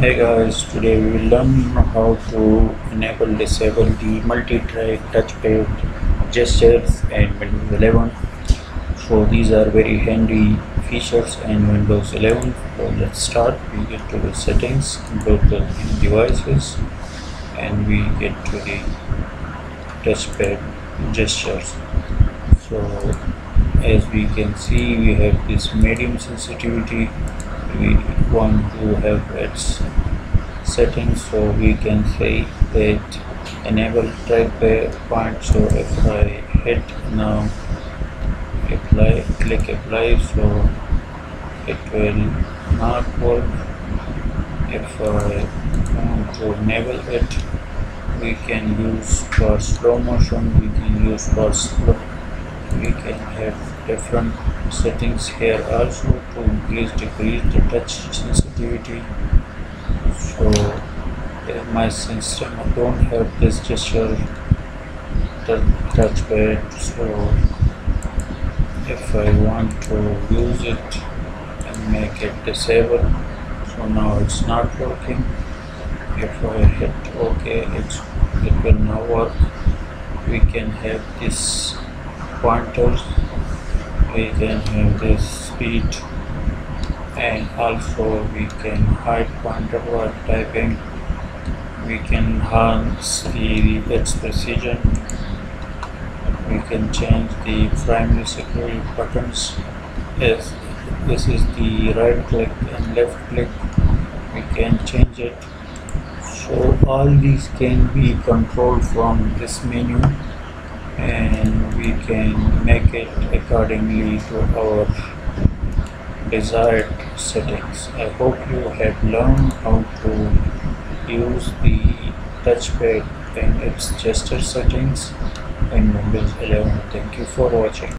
Hey guys, today we will learn how to enable disable the multi-track touchpad gestures in Windows 11. So these are very handy features in Windows 11. So let's start. We get to the settings, go to devices, and we get to the touchpad gestures. So as we can see, we have this medium sensitivity we want to have its settings so we can say that enable trackpad point so if I hit now apply click apply so it will not work. If I want to enable it we can use for slow motion we can use for slow we can have different settings here also to increase decrease the touch sensitivity. So in my system don't have this gesture touchpad so if I want to use it and make it disabled so now it's not working. If I hit OK it's, it will now work. We can have this pointers we can have this speed and also we can hide pointer while typing. We can enhance the its precision. We can change the primary security buttons. As this is the right click and left click. We can change it. So all these can be controlled from this menu and we can make it accordingly to our desired settings. I hope you have learned how to use the touchpad and its gesture settings in Windows 11. Thank you for watching.